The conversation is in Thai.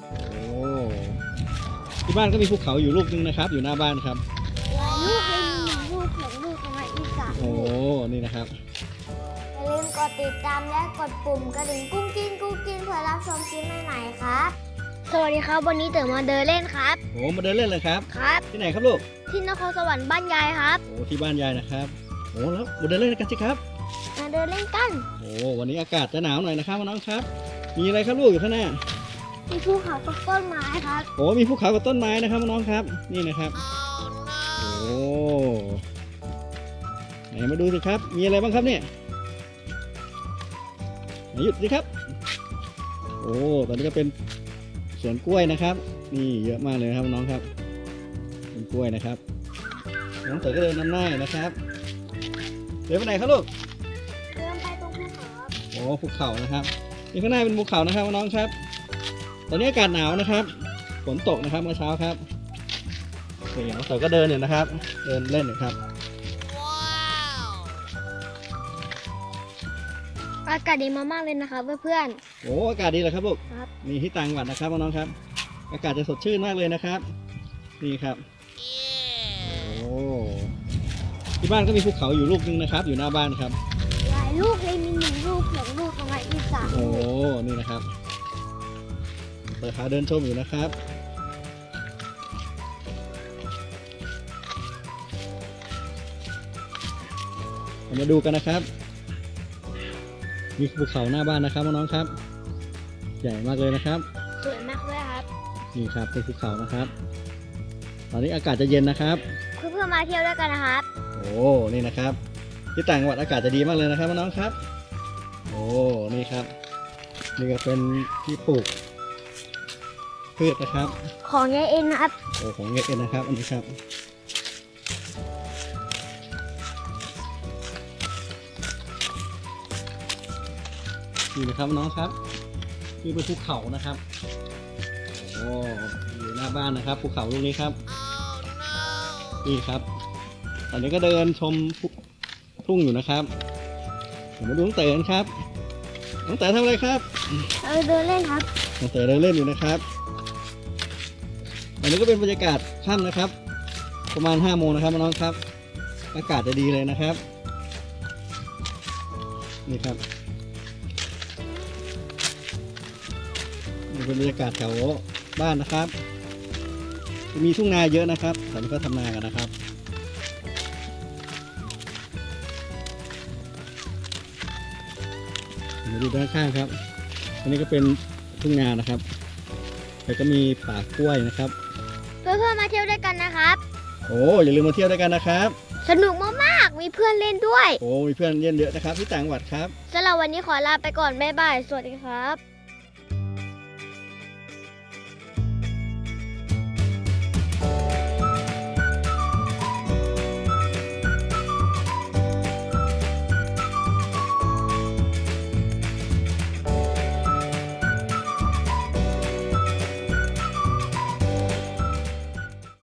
โอ้ที่บ้านก็มีภูเขาอยู่ลูกนึงนะครับ อยู่หน้าบ้านครับ ลูกเลยมีหนึ่งลูกสองลูกประมาณอีกสามโอ้ลูกนี่นะครับ อย่าลืมกดติดตามและกดปุ่มกระดิ่งกุ้งกิ้งกุ้งกิ้งเพื่อรับชมคลิปใหม่ๆครับ สวัสดีครับวันนี้เต๋อมาเดินเล่นครับ โอ้มาเดินเล่นเลยครับ ครับ ที่ไหนครับลูกที่นครสวรรค์บ้านยายครับ โอ้ที่บ้านยายนะครับโอ้แล้วมาเดินเล่นกันสิครับ มาเดินเล่นกัน โอ้วันนี้อากาศจะหนาวหน่อยนะครับน้องครับ มีอะไรครับลูกอยู่ข้างหน้า มีภูเขากับต้นไม้ครับโอ้มีภูเขากับต้นไม้นะครับน้องครับ นี่นะครับ โอ้ไหนมาดูสิครับ มีอะไรบ้างครับเนี่ยไหนหยุดสิครับ โอ้ตอนนี้ก็เป็นสวนกล้วยนะครับ นี่เยอะมากเลยนะครับน้องครับเป็นกล้วยนะครับ น้องเต๋อก็เดินนำหน้านะครับเดินไปไหนครับลูกเดินไปตรงภูเขาครับโอ้ภูเขานะครับนี่ข้างหน้าเป็นภูเขานะครับน้องครับ ตอนนี้อากาศหนาวนะครับ ฝนตกนะครับเมื่อเช้าครับนี่น้องเต๋อก็เดินอยู่นะครับ เดินเล่นอยู่ครับ อากาศดีมากๆเลยนะครับเพื่อน โอ้อากาศดีเลยครับลูกครับ นี่ที่ต่างจังหวัดนะครับน้องๆครับ อากาศจะสดชื่นมากเลยนะครับ นี่ครับ โอ้ที่บ้านก็มีภูเขาอยู่ลูกนึงนะครับ อยู่หน้าบ้านครับ ๆ หลายลูกเลยมีหนึ่งลูกสองลูกประมาณอีกสามโอ้ ลูกนี่นะครับ เปิดพาเดินชมอยู่นะครับเรามาดูกันนะครับนี่ภูเขาหน้าบ้านนะครับน้องๆครับ ใหญ่มากเลยนะครับ สวยมากเลยครับ นี่ครับเป็นภูเขานะครับ ตอนนี้อากาศจะเย็นนะครับ เพื่อนๆมาเที่ยวด้วยกันนะครับ โอ้นี่นะครับ ที่ต่างจังหวัดอากาศจะดีมากเลยนะครับน้องๆครับ โอ้นี่ครับ นี่ก็เป็นที่ปลูก พืชนะครับ ของยายเอ็นนะครับโอ้ของเงเอ็นนะครับ อันนี้ครับ นี่นะครับน้องครับนี่เป็นภูเขานะครับโอ้อยู่หน้าบ้านนะครับภูเขาลูกนี้ครับ นี่ครับ ตอนนี้ก็เดินชมภูทุ่งอยู่นะครับเดี๋ยวมาดูน้องเต๋อกันครับน้องเต๋อทำอะไรครับเราเดินเล่นครับน้องเต๋อเดินเล่นอยู่นะครับ อันนี้ก็เป็นบรรยากาศค่ำนะครับ ประมาณ5โมงนะครับน้องครับ อากาศจะดีเลยนะครับ นี่ครับนี่เป็นบรรยากาศแถวบ้านนะครับ มีทุ่งนาเยอะนะครับตอนนี้ก็ทำนากันนะครับมาดูด้านข้างครับ อันนี้ก็เป็นทุ่งนานะครับ แล้วก็มีป่ากล้วยนะครับ เพื่อนๆมาเที่ยวด้วยกันนะครับ โอ้อย่าลืมมาเที่ยวด้วยกันนะครับ สนุกมากๆมีเพื่อนเล่นด้วย โอ้มีเพื่อนเย็นเยอะนะครับที่ต่างจังหวัดครับสำหรับวันนี้ขอลาไปก่อนบ๊ายบายสวัสดีครับ